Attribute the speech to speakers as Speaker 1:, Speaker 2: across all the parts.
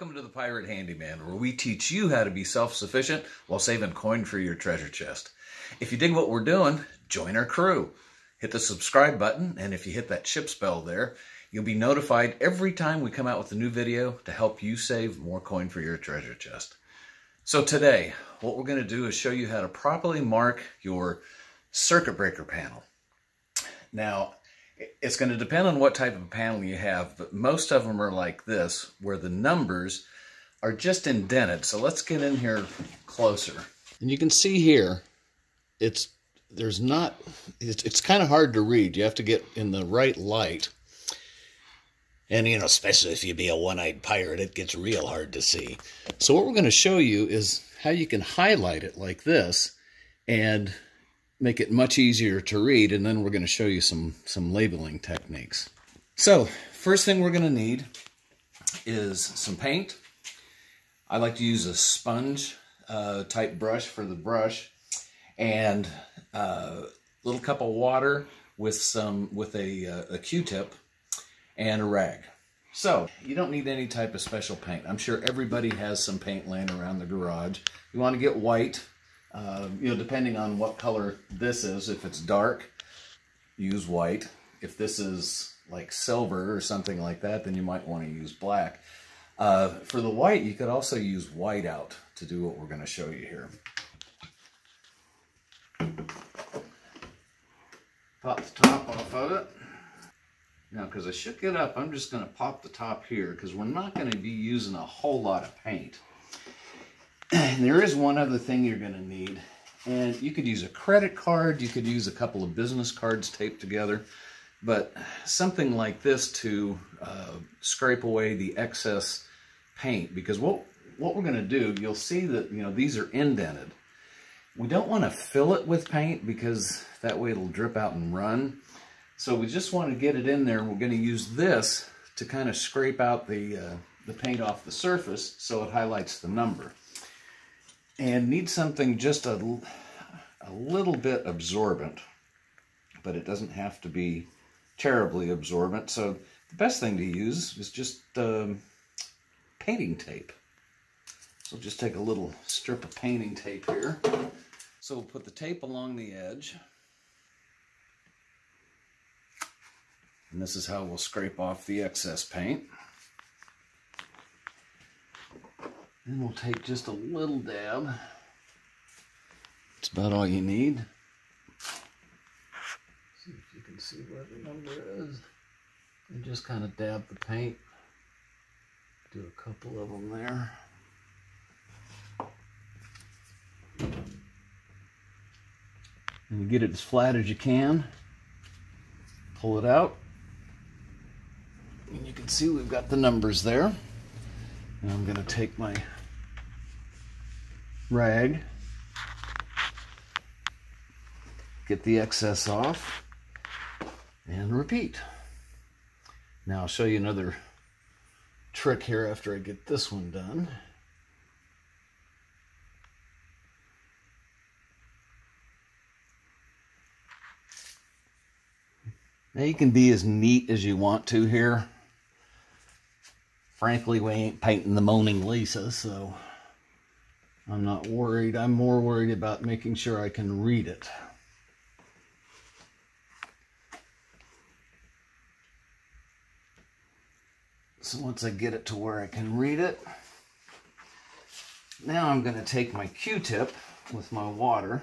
Speaker 1: Welcome to the Pirate Handyman, where we teach you how to be self-sufficient while saving coin for your treasure chest. If you dig what we're doing, join our crew. Hit the subscribe button, and if you hit that ship's bell there, you'll be notified every time we come out with a new video to help you save more coin for your treasure chest. So today, what we're going to do is show you how to properly mark your circuit breaker panel. Now, it's going to depend on what type of panel you have, but most of them are like this, where the numbers are just indented. So let's get in here closer.
Speaker 2: And you can see here, it's there's not, it's, it's kind of hard to read. You have to get in the right light. And, you know, especially if you be a one-eyed pirate, it gets real hard to see. So what we're going to show you is how you can highlight it like this and make it much easier to read, and then we're going to show you some, some labeling techniques. So, first thing we're going to need is some paint. I like to use a sponge uh, type brush for the brush, and a uh, little cup of water with some with a, uh, a Q-tip and a rag. So, you don't need any type of special paint. I'm sure everybody has some paint laying around the garage. You want to get white uh, you know, depending on what color this is, if it's dark, use white. If this is like silver or something like that, then you might want to use black. Uh, for the white, you could also use white out to do what we're going to show you here. Pop the top off of it. Now, because I shook it up, I'm just going to pop the top here because we're not going to be using a whole lot of paint. there is one other thing you're going to need. And you could use a credit card. You could use a couple of business cards taped together. But something like this to uh, scrape away the excess paint. Because what, what we're going to do, you'll see that you know these are indented. We don't want to fill it with paint because that way it'll drip out and run. So we just want to get it in there. We're going to use this to kind of scrape out the, uh, the paint off the surface so it highlights the number and need something just a, a little bit absorbent, but it doesn't have to be terribly absorbent. So the best thing to use is just um, painting tape. So just take a little strip of painting tape here. So we'll put the tape along the edge. And this is how we'll scrape off the excess paint. Then we'll take just a little dab. It's about all you need. See if you can see where the number is. And just kind of dab the paint. Do a couple of them there. And you get it as flat as you can. Pull it out. And you can see we've got the numbers there. And I'm going to take my rag, get the excess off, and repeat. Now I'll show you another trick here after I get this one done. Now you can be as neat as you want to here. Frankly, we ain't painting the Mona Lisa, so I'm not worried. I'm more worried about making sure I can read it. So once I get it to where I can read it, now I'm going to take my Q-tip with my water.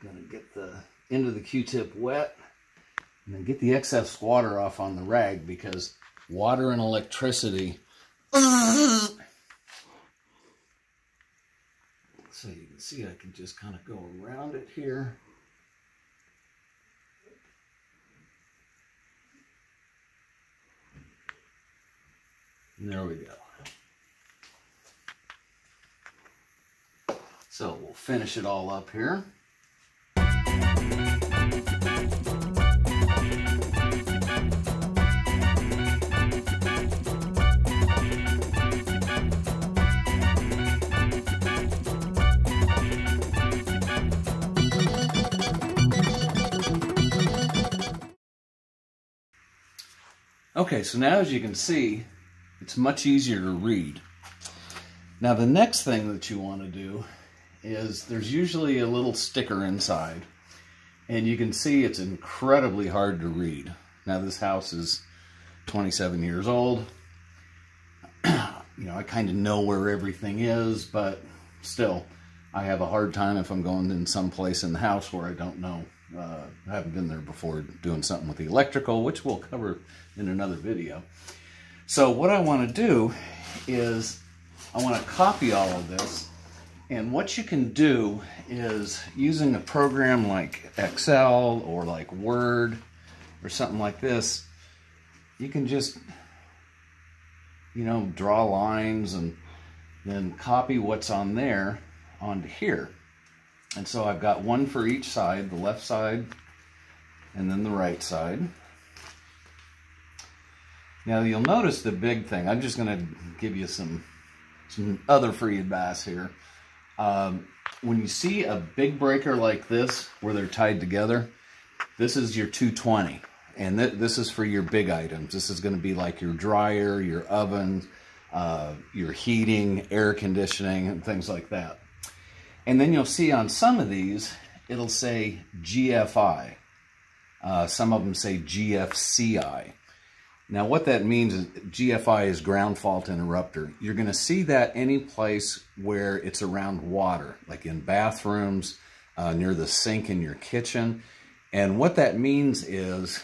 Speaker 2: I'm going to get the end of the Q-tip wet and then get the excess water off on the rag because water and electricity so you can see I can just kind of go around it here. And there we go. So we'll finish it all up here. Okay, so now as you can see, it's much easier to read. Now the next thing that you want to do is there's usually a little sticker inside and you can see it's incredibly hard to read. Now this house is 27 years old. you know, I kind of know where everything is, but still, I have a hard time if I'm going in some place in the house where I don't know. Uh, haven't been there before doing something with the electrical, which we'll cover in another video. So what I want to do is I want to copy all of this. And what you can do is using a program like Excel or like Word or something like this, you can just, you know, draw lines and then copy what's on there onto here. And so I've got one for each side, the left side and then the right side. Now you'll notice the big thing. I'm just going to give you some some other free advice here. Um, when you see a big breaker like this, where they're tied together, this is your 220. And th this is for your big items. This is going to be like your dryer, your oven, uh, your heating, air conditioning, and things like that. And then you'll see on some of these, it'll say GFI. Uh, some of them say GFCI. Now what that means is GFI is ground fault interrupter. You're going to see that any place where it's around water, like in bathrooms, uh, near the sink in your kitchen. And what that means is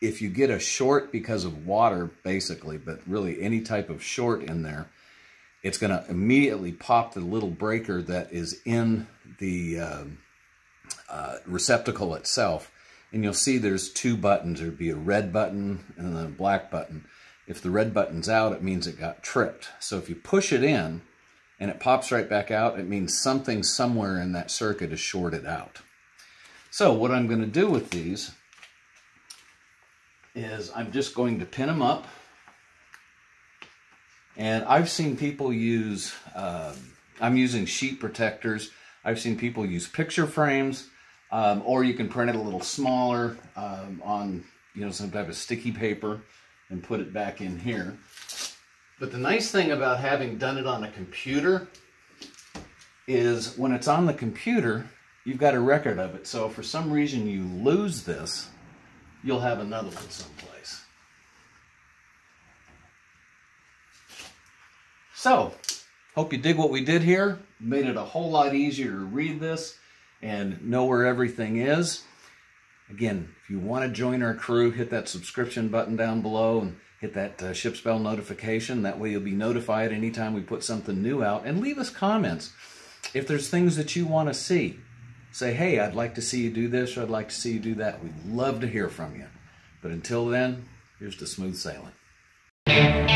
Speaker 2: if you get a short because of water, basically, but really any type of short in there, it's going to immediately pop the little breaker that is in the uh, uh, receptacle itself and you'll see there's two buttons. There'd be a red button and then a black button. If the red button's out, it means it got tripped. So if you push it in and it pops right back out, it means something somewhere in that circuit is shorted out. So what I'm going to do with these is I'm just going to pin them up. And I've seen people use, uh, I'm using sheet protectors. I've seen people use picture frames. Um, or you can print it a little smaller um, on you know some type of sticky paper and put it back in here. But the nice thing about having done it on a computer is when it's on the computer, you've got a record of it. So if for some reason you lose this, you'll have another one someplace. So, hope you dig what we did here. Made it a whole lot easier to read this and know where everything is. Again, if you want to join our crew, hit that subscription button down below and hit that uh, ship's bell notification. That way you'll be notified anytime we put something new out. And leave us comments. If there's things that you want to see, say, hey, I'd like to see you do this or I'd like to see you do that. We'd love to hear from you. But until then, here's to smooth sailing.